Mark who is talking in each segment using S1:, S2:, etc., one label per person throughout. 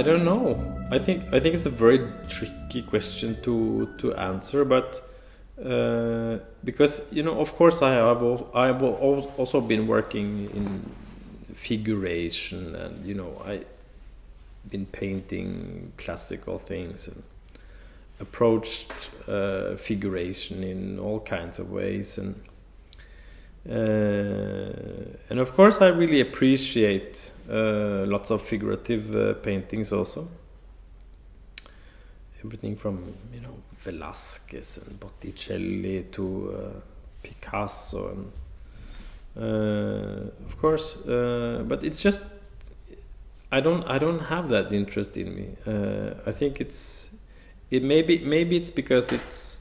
S1: I don't know. I think I think it's a very tricky question to to answer, but uh, because you know, of course, I have I have also been working in figuration, and you know, I been painting classical things and approached uh, figuration in all kinds of ways and and of course I really appreciate uh, lots of figurative uh, paintings also everything from you know Velasquez and Botticelli to uh, Picasso and uh, of course but it's just I don't I don't have that interest in me. Uh, I think it's it maybe maybe it's because it's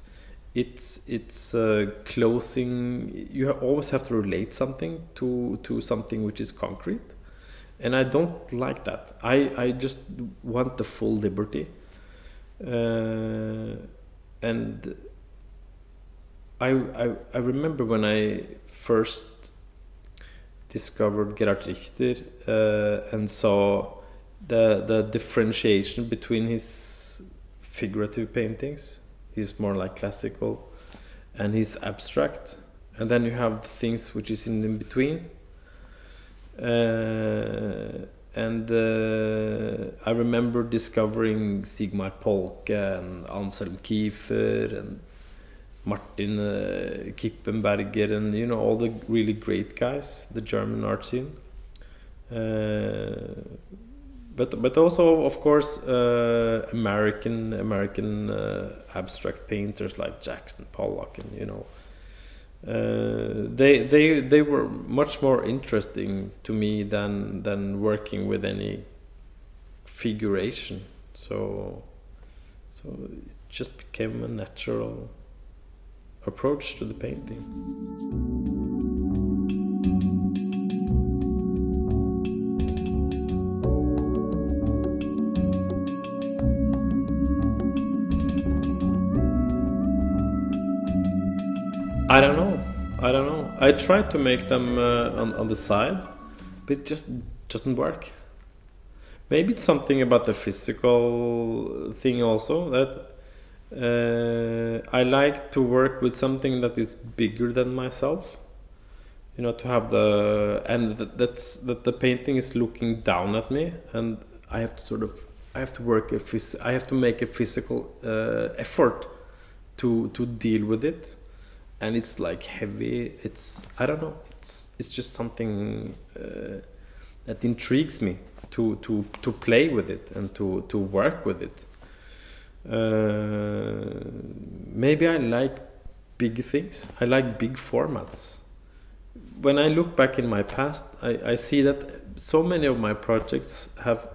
S1: it's it's uh, closing. You always have to relate something to to something which is concrete, and I don't like that. I I just want the full liberty, uh, and I, I I remember when I first discovered Gerhard Richter uh, and saw the the differentiation between his figurative paintings. He's more like classical, and he's abstract, and then you have things which is in, in between. Uh, and uh, I remember discovering Sigmar Polke and Anselm Kiefer and Martin uh, Kippenberger and you know all the really great guys, the German art scene. But but also of course uh, American American uh, abstract painters like Jackson Pollock and you know uh, they they they were much more interesting to me than than working with any figuration. So so it just became a natural approach to the painting. I don't know. I don't know. I tried to make them uh, on, on the side, but it just doesn't work. Maybe it's something about the physical thing also that uh, I like to work with something that is bigger than myself. You know, to have the and that, that's that the painting is looking down at me, and I have to sort of I have to work a phys- I have to make a physical uh, effort to to deal with it, and it's like heavy. It's I don't know. It's it's just something uh, that intrigues me to to to play with it and to to work with it uh, maybe I like big things. I like big formats. When I look back in my past, I, I see that so many of my projects have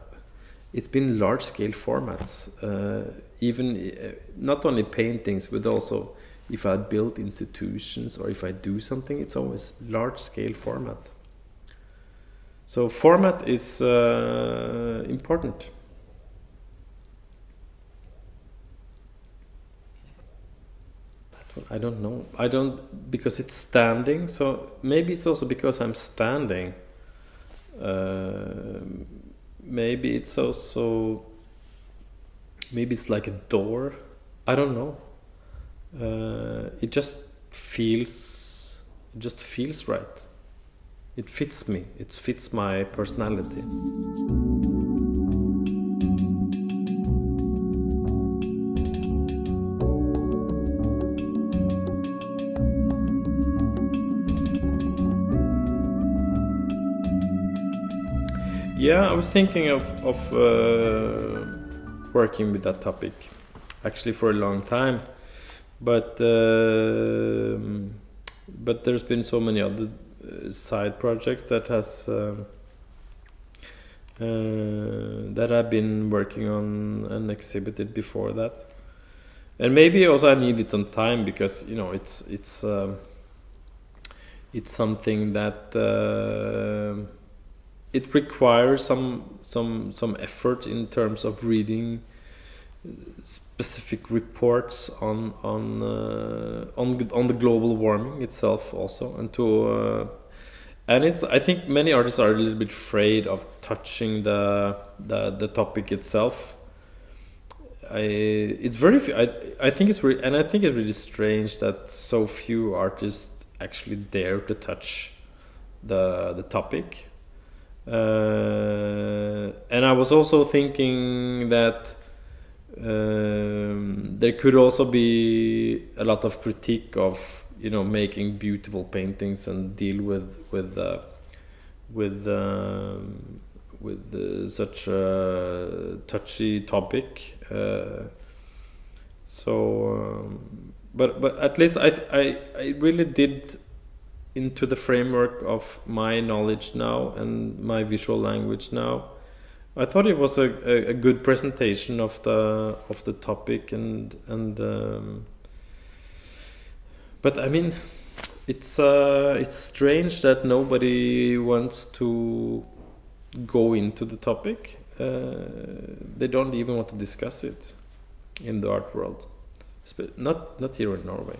S1: it's been large scale formats. Uh, even uh, not only paintings, but also if I build institutions or if I do something, it's always large scale format. So format is uh, important. I don't know. I don't because it's standing. So maybe it's also because I'm standing. Uh, maybe it's also maybe it's like a door. I don't know. Uh, it just feels it just feels right. It fits me. It fits my personality. Yeah, I was thinking of of uh, working with that topic actually for a long time, but uh, but there's been so many other uh, side projects that has uh, uh, that I've been working on and exhibited before that, and maybe also I needed some time because you know it's it's um, it's something that uh, it requires some some some effort in terms of reading specific reports on on uh, on on the global warming itself also and to uh, and it's I think many artists are a little bit afraid of touching the the, the topic itself. I it's very few, I I think it's really and I think it's really strange that so few artists actually dare to touch the the topic. Uh, and I was also thinking that um, there could also be a lot of critique of you know making beautiful paintings and deal with with uh, with um, with uh, such a touchy topic. Uh, so, um, but but at least I I I really did into the framework of my knowledge now and my visual language now. I thought it was a, a, good presentation of the of the topic and and um, but I mean it's uh, it's strange that nobody wants to go into the topic. Uh, they don't even want to discuss it in the art world, not not here in Norway.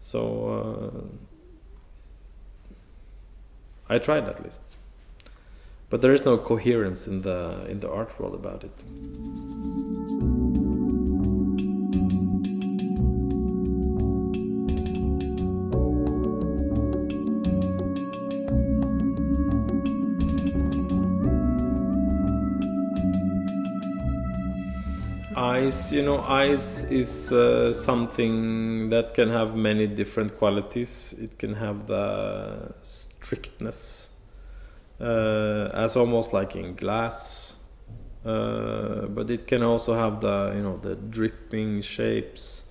S1: So. Uh, I tried at least. But there is no coherence in the in the art world about it. Ice, you know, ice is uh, something that can have many different qualities. It can have the strictness, uh, as almost like in glass, uh, but it can also have the you know the dripping shapes.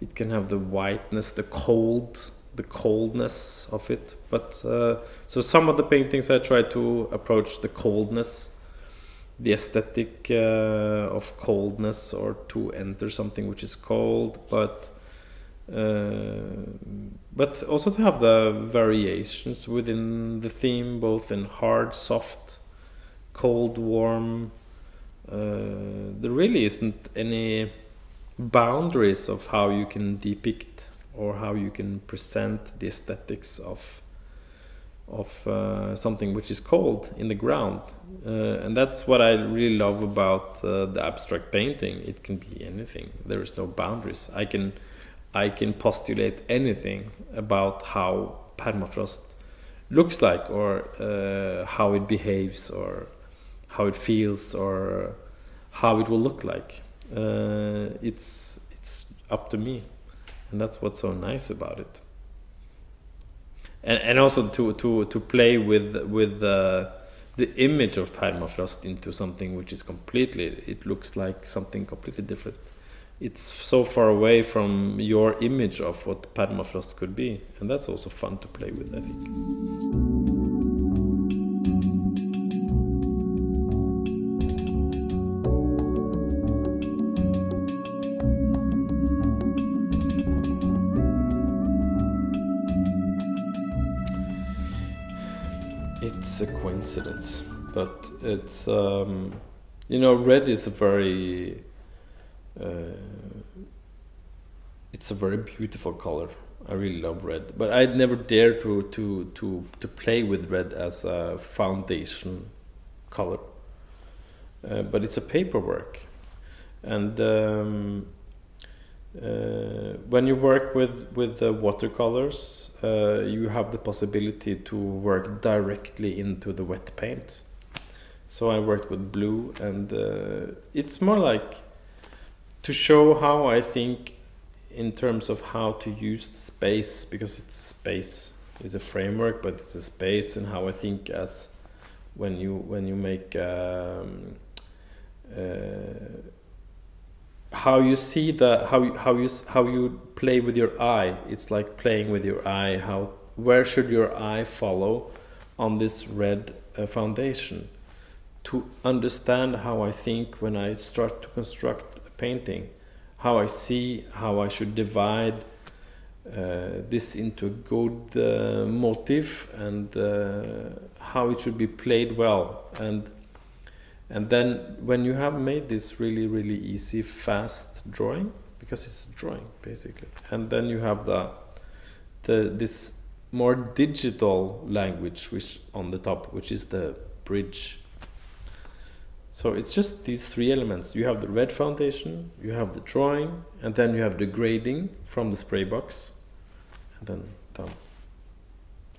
S1: It can have the whiteness, the cold, the coldness of it. But uh, so some of the paintings I try to approach the coldness the aesthetic uh, of coldness or to enter something which is cold but uh, but also to have the variations within the theme both in hard soft cold warm uh, there really isn't any boundaries of how you can depict or how you can present the aesthetics of of uh, something which is cold in the ground. Uh, and that's what i really love about uh, the abstract painting. It can be anything. There is no boundaries. I can i can postulate anything about how permafrost looks like or uh, how it behaves or how it feels or how it will look like. Uh, it's it's up to me and that's what's so nice about it. And and also to to to play with with the the image of permafrost into something which is completely it looks like something completely different it's so far away from your image of what permafrost could be and that's also fun to play with i think. It's a coincidence, but it's um, you know red is a very it's a very beautiful color. I really love red, but I'd never dare to to to to play with red as a foundation color. Uh, but it's a paperwork, and um, uh, when you work with with the watercolors, uh, you have the possibility to work directly into the wet paint. So I worked with blue, and uh, it's more like to show how I think in terms of how to use the space because it's space is a framework, but it's a space, and how I think as when you when you make. Um, uh, how you see the how you, how you how you play with your eye it's like playing with your eye how where should your eye follow on this red uh, foundation to understand how i think when i start to construct painting how i see how i should divide uh, this into a good uh, motif and uh, how it should be played well. And and then when you have made this really really easy fast drawing because it's drawing basically and then you have the the this more digital language which on the top which is the bridge so it's just these three elements. You have the red foundation you have the drawing and then you have the grading from the spray box and then done.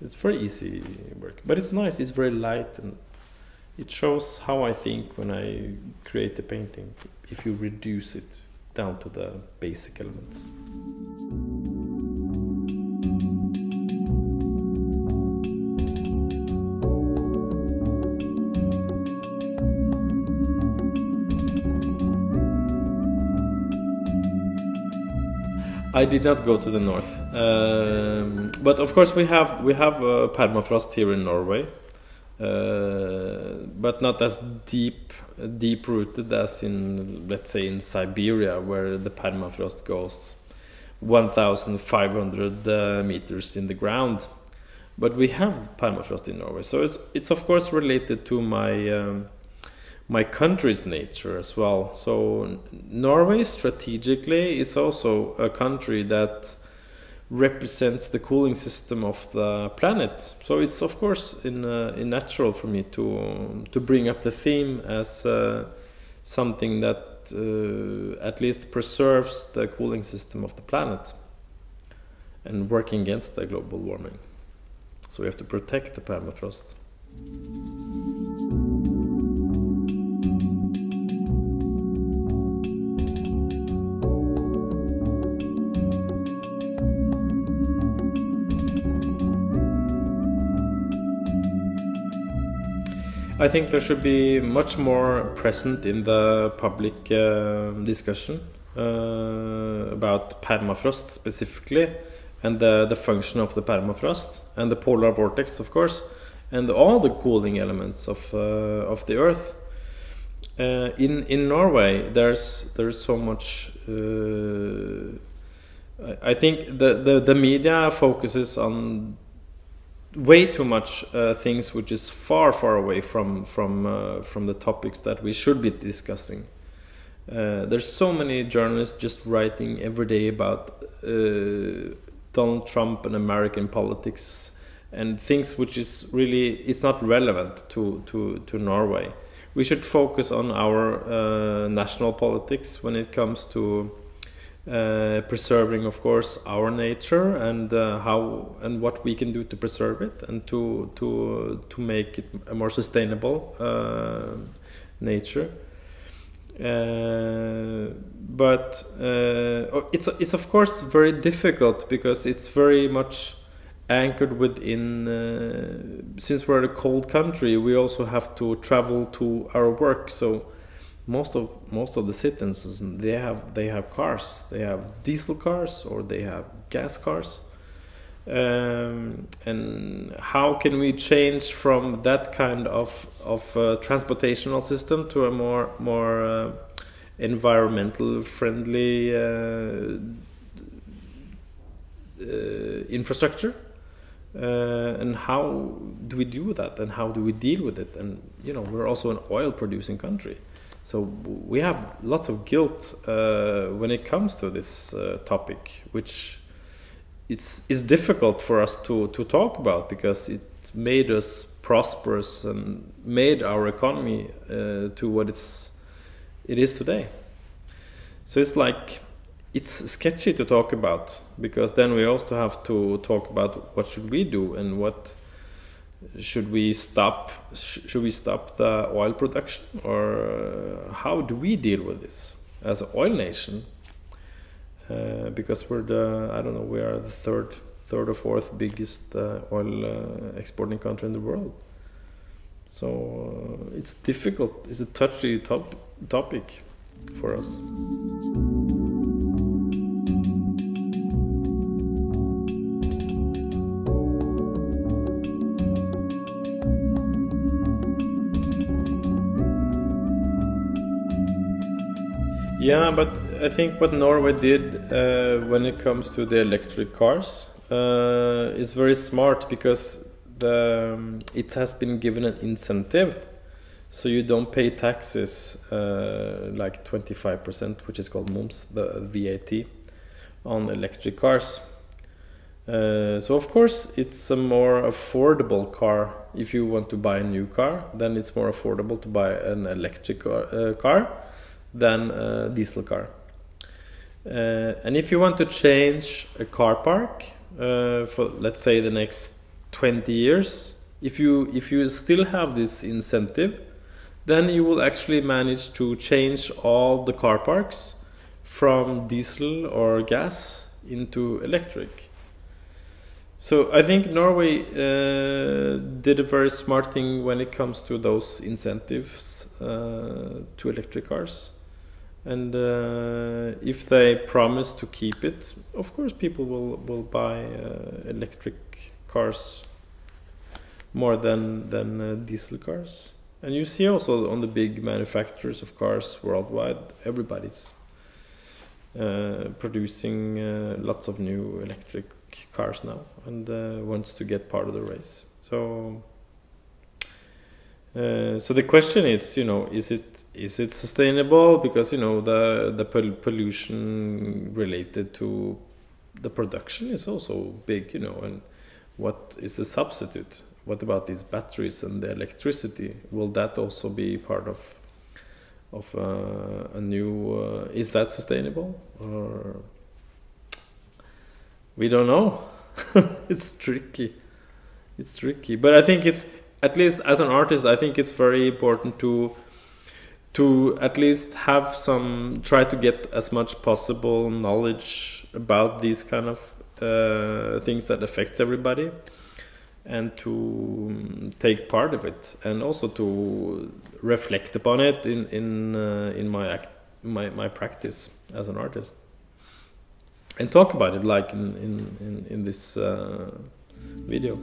S1: It's very easy work but it's nice it's very light and it shows how i think when i create a painting if you reduce it down to the basic elements I did not go to the north, um, but of course we have we have uh, permafrost here in Norway, uh, but not as deep deep rooted as in let's say in Siberia where the permafrost goes 1,500 uh, meters in the ground. But we have permafrost in Norway, so it's it's of course related to my. Um, my country's nature as well. So Norway strategically is also a country that represents the cooling system of the planet. So it's of course in, uh, in natural for me to to bring up the theme as uh, something that uh, at least preserves the cooling system of the planet and working against the global warming. So we have to protect the permafrost. I think there should be much more present in the public uh, discussion uh, about permafrost specifically and the, the function of the permafrost and the polar vortex, of course, and all the cooling elements of, uh, of the Earth. Uh, in in Norway, there's there's so much. Uh, I think the, the, the media focuses on way too much uh, things which is far far away from from uh, from the topics that we should be discussing. Uh, there's so many journalists just writing every day about uh, Donald Trump and American politics and things which is really it's not relevant to to to Norway. We should focus on our uh, national politics when it comes to uh, preserving, of course, our nature and uh, how and what we can do to preserve it and to to to make it a more sustainable uh, nature. Uh, but uh, it's it's of course very difficult because it's very much anchored within. since we're a cold country, we also have to travel to our work, so most of most of the citizens they have they have cars. They have diesel cars or they have gas cars. Um, and how can we change from that kind of of uh, transportational system to a more more uh, environmental friendly uh, uh infrastructure? Uh, and how do we do that? And how do we deal with it? And you know we're also an oil producing country so we have lots of guilt uh, when it comes to this uh, topic, which it's is difficult for us to to talk about because it made us prosperous and made our economy uh, to what it's it is today. So it's like it's sketchy to talk about because then we also have to talk about what should we do and what should we stop should we stop the oil production? Or uh, how do we deal with this as an oil nation? Uh, because we're the I don't know we are the third third or fourth biggest uh, oil uh, exporting country in the world. So uh, it's difficult it's a touchy top topic for us Yeah, but I think what Norway did uh, when it comes to the electric cars uh, is very smart because the um, it has been given an incentive, so you don't pay taxes uh, like twenty five percent, which is called moms, the VAT, on electric cars. Uh, so of course it's a more affordable car. If you want to buy a new car then it's more affordable to buy an electric car, uh, car than a diesel car uh, and if you want to change a car park uh, for let's say the next 20 years if you if you still have this incentive then you will actually manage to change all the car parks from diesel or gas into electric so I think Norway uh, did a very smart thing when it comes to those incentives uh, to electric cars. And uh, if they promise to keep it, of course, people will, will buy uh, electric cars more than, than uh, diesel cars. And you see also on the big manufacturers of cars worldwide, everybody's uh, producing lots of new electric cars now and uh, wants to get part of the race. So, uh, so the question is, you know, is it is it sustainable? Because you know the the pollution related to the production is also big, you know, and what is the substitute? What about these batteries and the electricity? Will that also be part of of uh, a new? Uh, is that sustainable or? we don't know. it's tricky. It's tricky, but I think it's at least as an artist, I think it's very important to to at least have some try to get as much possible knowledge about these kind of uh, things that affects everybody and to um, take part of it and also to reflect upon it in in uh, in my act my my practice as an artist and talk about it like in in in, in this uh, video.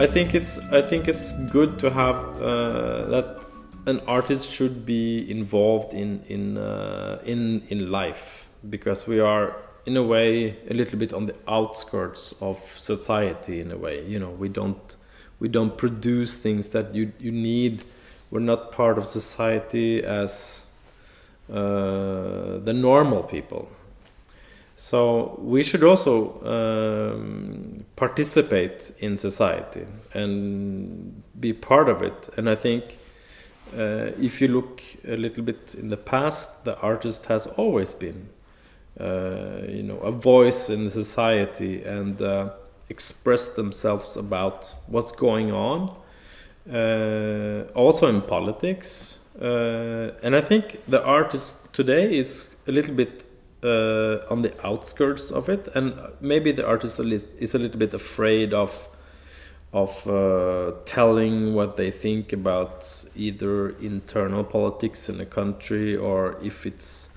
S1: I think it's I think it's good to have uh, that an artist should be involved in in uh, in in life because we are in a way a little bit on the outskirts of society in a way you know we don't we don't produce things that you you need. We're not part of society as uh, the normal people so we should also um, participate in society and be part of it. And i think uh, if you look a little bit in the past the artist has always been uh, you know a voice in the society and uh, express themselves about what's going on uh, also in politics. And I think the artist today is a little bit uh, on the outskirts of it, and maybe the artist is a little bit afraid of of uh, telling what they think about either internal politics in a country or if it's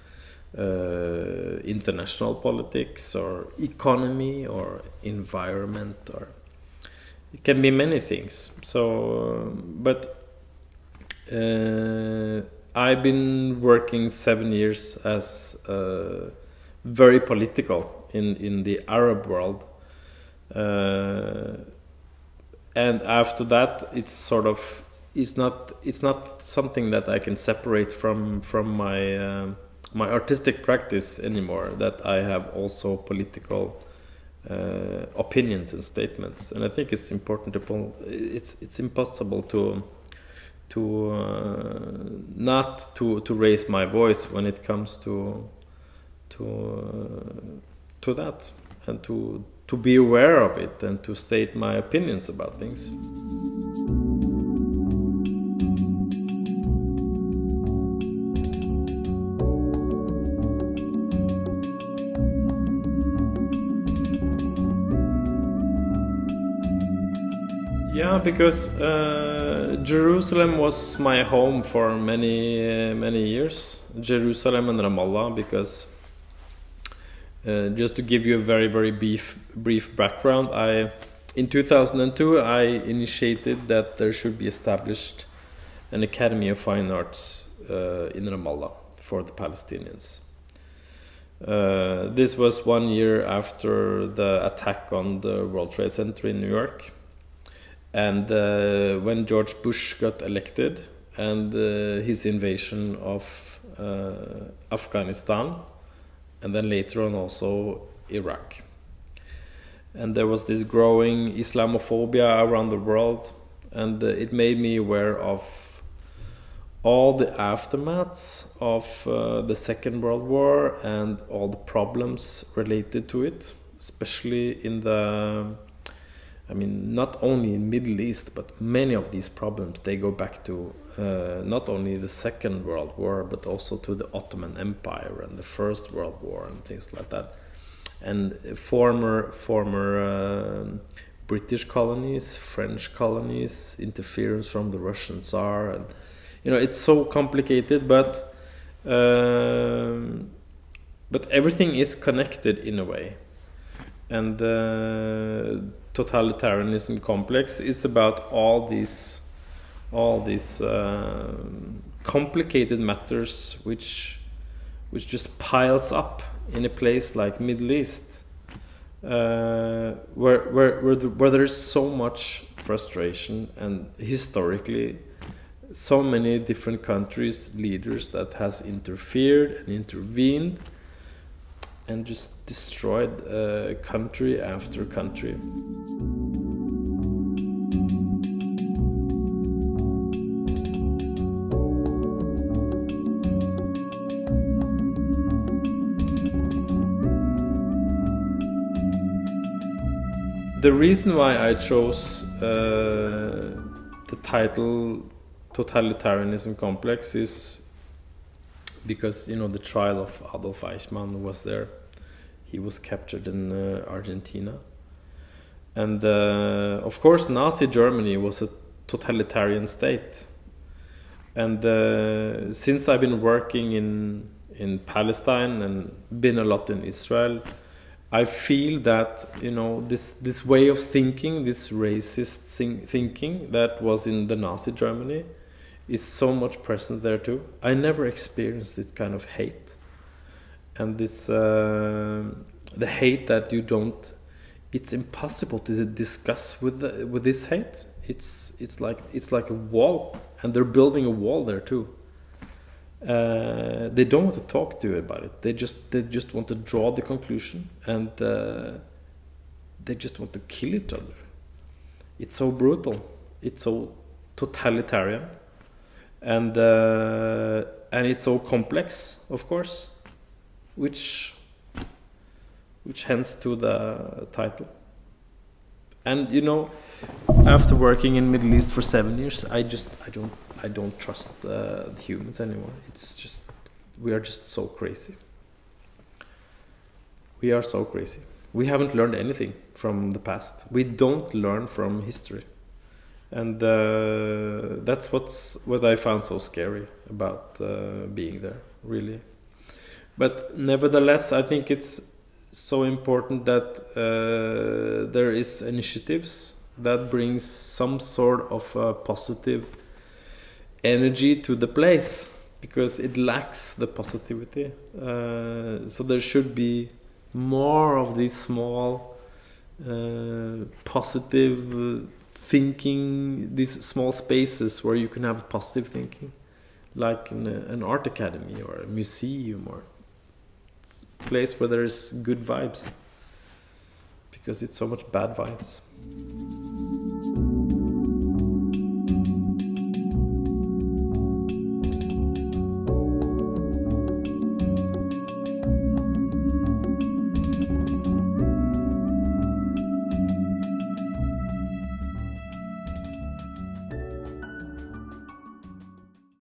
S1: uh, international politics or economy or environment or it can be many things. So but uh, i've been working seven years as uh, very political in in the arab world uh, and after that it's sort of it's not it's not something that i can separate from from my um, my artistic practice anymore that I have also political uh, opinions and statements, and I think it's important to. It's it's impossible to to uh, not to to raise my voice when it comes to to uh, to that and to to be aware of it and to state my opinions about things. Yeah, because uh, Jerusalem was my home for many many years. Jerusalem and Ramallah, because uh, just to give you a very very brief brief background, I in 2002 I initiated that there should be established an Academy of Fine Arts uh, in Ramallah for the Palestinians. Uh, this was one year after the attack on the World Trade Center in New York. And uh, when George Bush got elected and uh, his invasion of uh, Afghanistan, and then later on also Iraq. And there was this growing Islamophobia around the world, and uh, it made me aware of all the aftermaths of uh, the Second World War and all the problems related to it, especially in the, I mean, not only in Middle East, but many of these problems they go back to uh, not only the Second World War, but also to the Ottoman Empire and the First World War and things like that, and former former. Uh, British colonies, French colonies, interference from the Russian Tsar, and you know it's so complicated but um, but everything is connected in a way and the totalitarianism complex is about all these all these uh, complicated matters which which just piles up in a place like Middle East uh, where where where, the, where there is so much frustration and historically so many different countries leaders that has interfered and intervened and just destroyed uh, country after country. The reason why I chose uh, the title totalitarianism complex is because you know the trial of Adolf Eichmann was there. He was captured in uh, Argentina, and uh, of course Nazi Germany was a totalitarian state. And uh, since I've been working in in Palestine and been a lot in Israel, I feel that you know this this way of thinking, this racist thinking that was in the Nazi Germany, is so much present there too. I never experienced this kind of hate, and this uh, the hate that you don't. It's impossible to discuss with the, with this hate. It's it's like it's like a wall, and they're building a wall there too. Uh, they don't want to talk to you about it. They just they just want to draw the conclusion, and uh, they just want to kill each other. It's so brutal. It's so totalitarian and uh, and it's so complex, of course, which which hence to the title. And you know, after working in Middle East for seven years, I just I don't I don't trust uh, the humans anymore. It's just we are just so crazy. We are so crazy. We haven't learned anything from the past. We don't learn from history and uh, that's what's what I found so scary about uh, being there, really. But nevertheless, I think it's so important that uh, there is initiatives that brings some sort of positive energy to the place because it lacks the positivity. Uh, so there should be more of these small uh, positive thinking these small spaces where you can have positive thinking like in a, an art academy or a museum or a place where there's good vibes. Because it's so much bad vibes